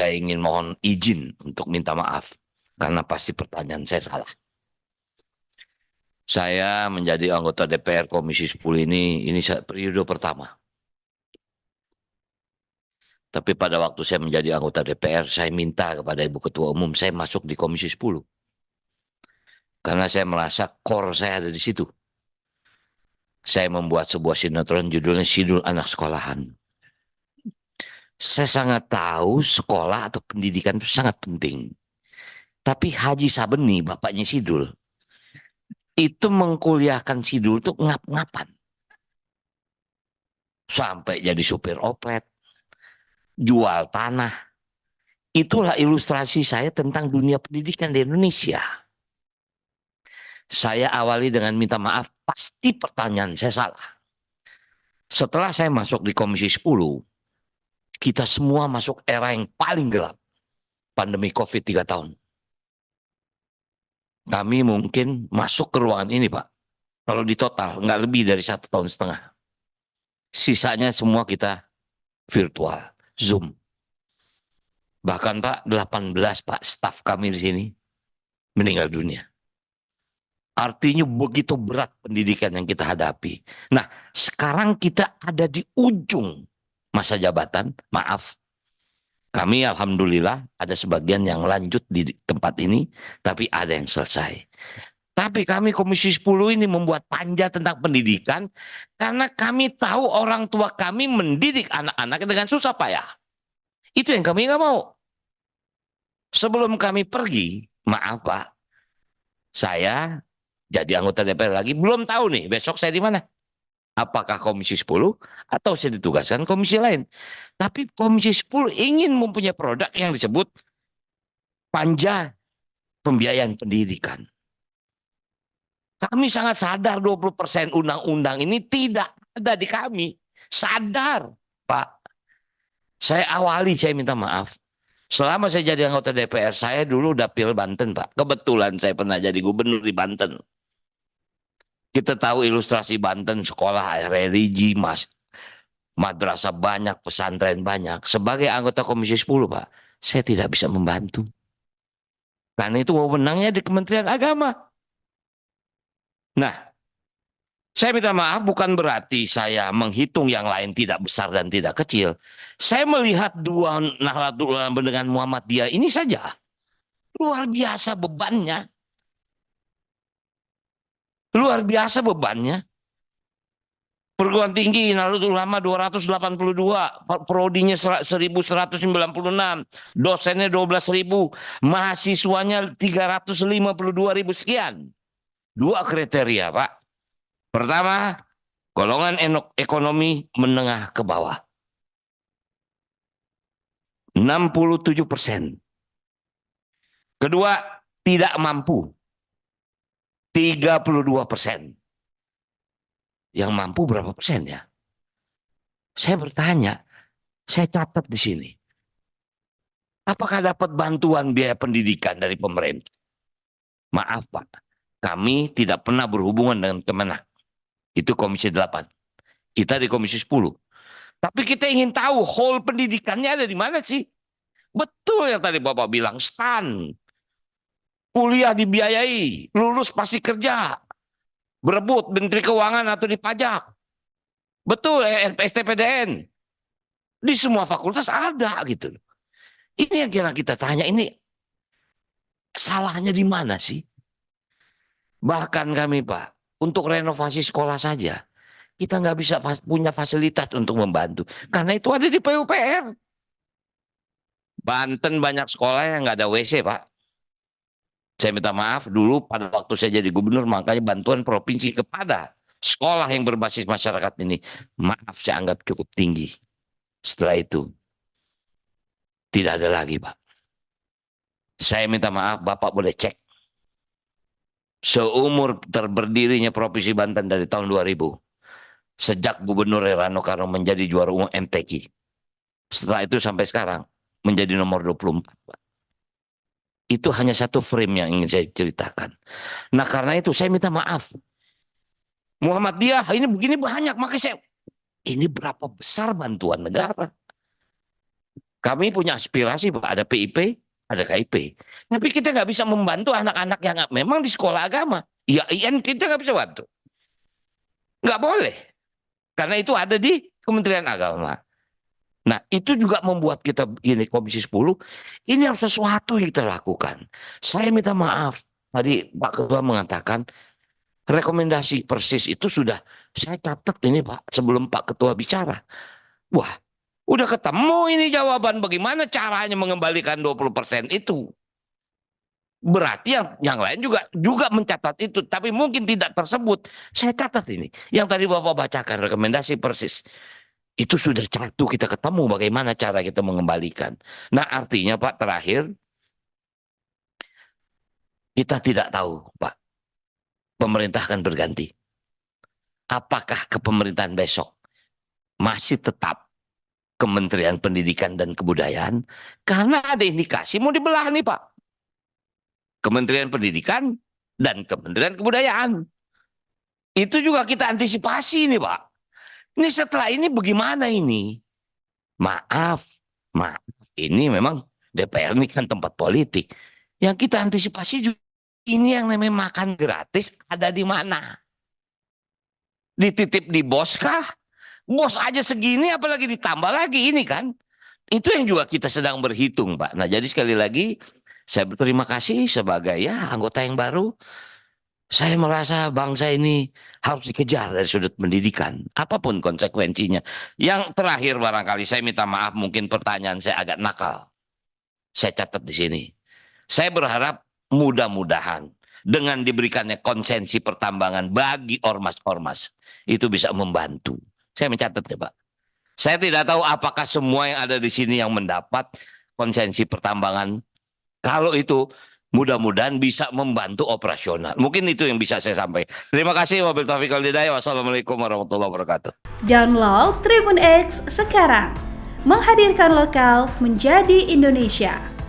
saya ingin mohon izin untuk minta maaf karena pasti pertanyaan saya salah. Saya menjadi anggota DPR Komisi 10 ini ini periode pertama. Tapi pada waktu saya menjadi anggota DPR, saya minta kepada Ibu Ketua Umum saya masuk di Komisi 10. Karena saya merasa core saya ada di situ. Saya membuat sebuah sinetron judulnya Sidul Anak Sekolahan. Saya sangat tahu sekolah atau pendidikan itu sangat penting. Tapi Haji Sabeni, bapaknya Sidul, itu mengkuliahkan Sidul itu ngap-ngapan. Sampai jadi supir oplet, jual tanah. Itulah ilustrasi saya tentang dunia pendidikan di Indonesia. Saya awali dengan minta maaf, pasti pertanyaan saya salah. Setelah saya masuk di Komisi 10, kita semua masuk era yang paling gelap. Pandemi COVID 3 tahun. Kami mungkin masuk ke ruangan ini Pak. Kalau di total, nggak lebih dari satu tahun setengah. Sisanya semua kita virtual, Zoom. Bahkan Pak, 18 Pak, staf kami di sini meninggal dunia. Artinya begitu berat pendidikan yang kita hadapi. Nah, sekarang kita ada di ujung masa jabatan. Maaf, kami alhamdulillah ada sebagian yang lanjut di tempat ini, tapi ada yang selesai. Tapi kami Komisi 10 ini membuat panja tentang pendidikan karena kami tahu orang tua kami mendidik anak-anak dengan susah payah. Itu yang kami nggak mau. Sebelum kami pergi, maaf Pak, saya jadi anggota DPR lagi belum tahu nih besok saya di mana apakah komisi 10 atau saya ditugaskan komisi lain? Tapi komisi 10 ingin mempunyai produk yang disebut panja pembiayaan pendidikan. Kami sangat sadar 20% undang-undang ini tidak ada di kami. Sadar Pak. Saya awali saya minta maaf. Selama saya jadi anggota DPR, saya dulu dapil Banten, Pak. Kebetulan saya pernah jadi gubernur di Banten. Kita tahu ilustrasi Banten sekolah religi mas madrasah banyak, pesantren banyak. Sebagai anggota Komisi 10, Pak, saya tidak bisa membantu. Karena itu wewenangnya di Kementerian Agama. Nah, saya minta maaf bukan berarti saya menghitung yang lain tidak besar dan tidak kecil. Saya melihat dua Nahdlatul Ulama dengan Muhammadiyah ini saja luar biasa bebannya. Luar biasa bebannya. Perguruan tinggi Nahdlatul Ulama 282, prodinya 1196, dosennya 12.000, mahasiswanya 352 ribu sekian. Dua kriteria, Pak. Pertama, golongan ekonomi menengah ke bawah. 67 persen. Kedua, tidak mampu. 32 persen. Yang mampu berapa persen ya? Saya bertanya, saya catat di sini. Apakah dapat bantuan biaya pendidikan dari pemerintah? Maaf Pak, kami tidak pernah berhubungan dengan Kemenak. Itu Komisi 8. Kita di Komisi 10. Tapi kita ingin tahu whole pendidikannya ada di mana sih? Betul yang tadi Bapak bilang, STAN kuliah dibiayai, lulus pasti kerja, berebut menteri keuangan atau di pajak. Betul, eh, STPDN. Di semua fakultas ada gitu. Ini yang kira kita tanya, ini salahnya di mana sih? Bahkan kami Pak, untuk renovasi sekolah saja, kita nggak bisa punya fasilitas untuk membantu. Karena itu ada di PUPR. Banten banyak sekolah yang nggak ada WC Pak. Saya minta maaf dulu pada waktu saya jadi gubernur makanya bantuan provinsi kepada sekolah yang berbasis masyarakat ini maaf saya anggap cukup tinggi. Setelah itu tidak ada lagi Pak. Saya minta maaf Bapak boleh cek. Seumur terberdirinya Provinsi Banten dari tahun 2000 sejak Gubernur Rano Karno menjadi juara umum MTQ. Setelah itu sampai sekarang menjadi nomor 24 Pak. Itu hanya satu frame yang ingin saya ceritakan. Nah karena itu saya minta maaf. Muhammadiyah ini begini banyak. Maka saya, ini berapa besar bantuan negara? Kami punya aspirasi, Pak. Ada PIP, ada KIP. Tapi kita nggak bisa membantu anak-anak yang memang di sekolah agama. Ya, IN kita nggak bisa bantu. Nggak boleh. Karena itu ada di Kementerian Agama. Nah, itu juga membuat kita ini Komisi 10 ini harus sesuatu yang kita lakukan. Saya minta maaf. Tadi Pak Ketua mengatakan rekomendasi persis itu sudah saya catat ini Pak sebelum Pak Ketua bicara. Wah, udah ketemu ini jawaban bagaimana caranya mengembalikan 20% itu. Berarti yang yang lain juga juga mencatat itu, tapi mungkin tidak tersebut. Saya catat ini. Yang tadi Bapak bacakan rekomendasi persis itu sudah satu kita ketemu bagaimana cara kita mengembalikan. Nah artinya Pak terakhir kita tidak tahu Pak pemerintah akan berganti. Apakah kepemerintahan besok masih tetap Kementerian Pendidikan dan Kebudayaan karena ada indikasi mau dibelah nih Pak. Kementerian Pendidikan dan Kementerian Kebudayaan. Itu juga kita antisipasi nih Pak. Ini setelah ini bagaimana ini? Maaf, maaf. Ini memang DPR ini kan tempat politik. Yang kita antisipasi juga ini yang namanya makan gratis ada di mana? Dititip di bos kah? Bos aja segini apalagi ditambah lagi ini kan? Itu yang juga kita sedang berhitung Pak. Nah jadi sekali lagi saya berterima kasih sebagai ya anggota yang baru saya merasa bangsa ini harus dikejar dari sudut pendidikan, apa pun konsekuensinya. Yang terakhir barangkali saya minta maaf mungkin pertanyaan saya agak nakal. Saya catat di sini. Saya berharap mudah-mudahan dengan diberikannya konsensi pertambangan bagi ormas-ormas itu bisa membantu. Saya mencatat ya Pak. Saya tidak tahu apakah semua yang ada di sini yang mendapat konsensi pertambangan. Kalau itu mudah-mudahan bisa membantu operasional. Mungkin itu yang bisa saya sampaikan. Terima kasih Mobil Taufik Aldidaya. Wassalamualaikum warahmatullahi wabarakatuh. Download Tribun X sekarang. Menghadirkan lokal menjadi Indonesia.